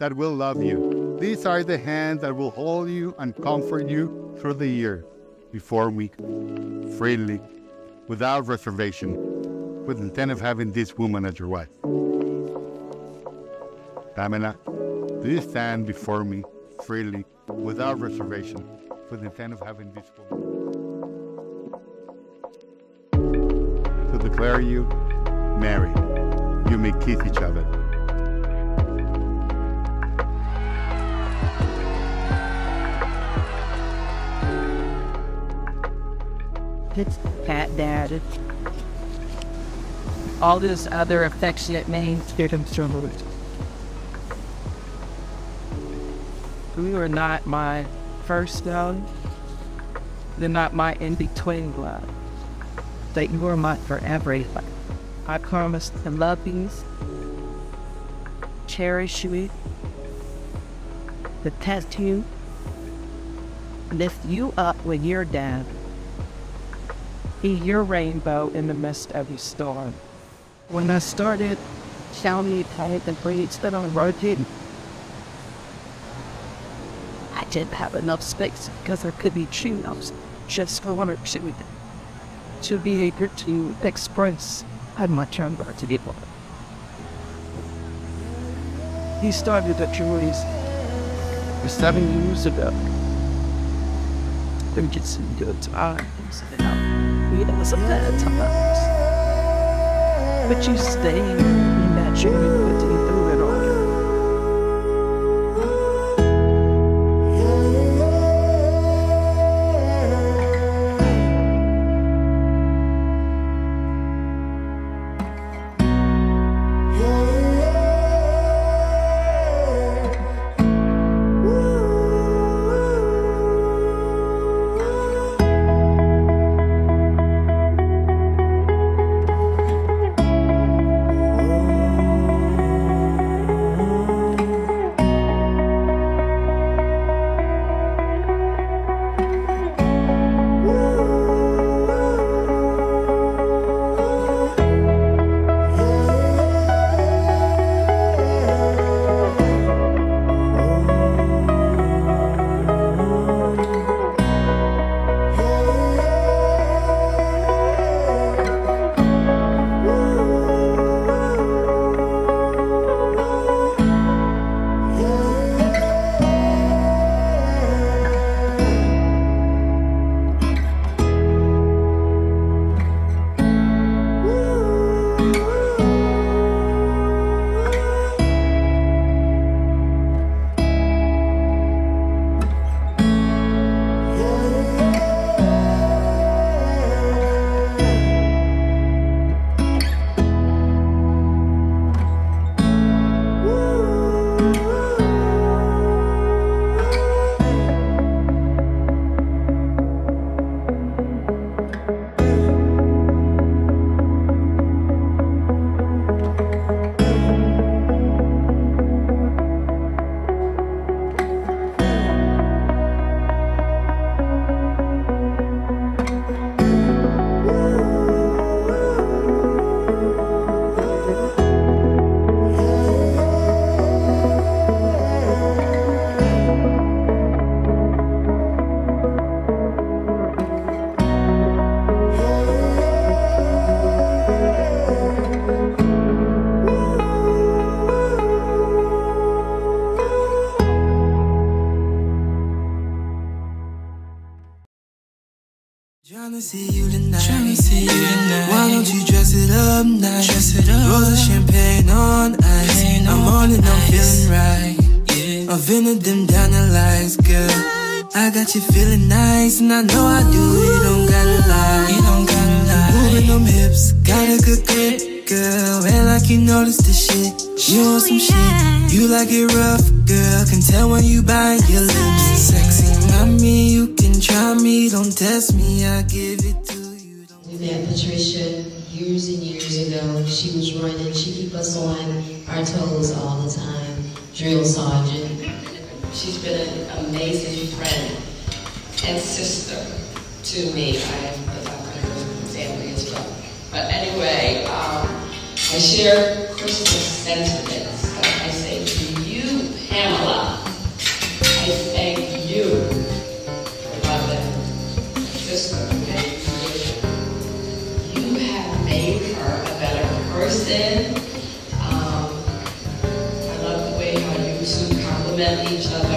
that will love you. These are the hands that will hold you and comfort you through the year before we freely, without reservation, with intent of having this woman as your wife. Pamela, do you stand before me freely, without reservation, with intent of having this woman? To declare you married, you may kiss each other. Pat Dad. All this other affectionate names get him troubled. You are not my first love. They're not my in between love. That you are my forever love. I promise to love you, cherish you, protect you, lift you up when you're down, be your rainbow in the midst of your storm. When I started counting tight the breeds that I rotating, I didn't have enough space because there could be chinos just for one or two to be able to express how much I'm going to people. He started at Julie's seven years ago. They're just good times. You a. But you stayed in that with Tryna see you tonight. Tryna see you tonight. Why don't you dress it up nice? Dress it up. Roll the champagne on ice. Champagne I'm on it, I'm feeling right. Yeah. I'm finna dim down the lights, girl. I got you feeling nice, and I know I do. You don't gotta lie. You don't gotta lie. Moving them hips, got a good grip, girl. And like you notice the shit. You want some shit. You like it rough, girl. Can tell when you bite your lips. Sexy mommy, you me. Don't test me, I give it to you. Don't We met Patricia years and years ago. She was running. She keep us on our toes all the time. Drill sergeant. She's been an amazing friend and sister to me. I have adopted her family as well. But anyway, um, I share Christmas sentiments. You have made her a better person. Um, I love the way how you two compliment each other.